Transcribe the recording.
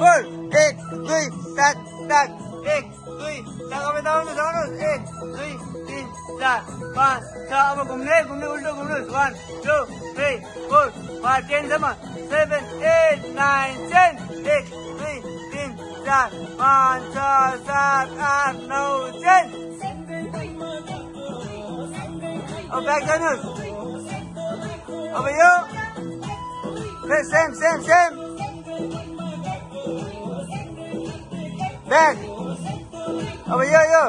four. एक दुई सात सात एक दुई चार अब यता आउनुहोस् आउनुहोस् एक दुई तिन चार पाँच छ अब घुम्ने घुम्ने उल्टो घुम्नुहोस् one two three four five टेनसम्म seven eight nine ten एक दुई तिन चार पाँच छ सात आठ नौ टेन अब ब्याक जानुहोस् अब यो फेरि सेम सेम सेम ब्याक अब यो यो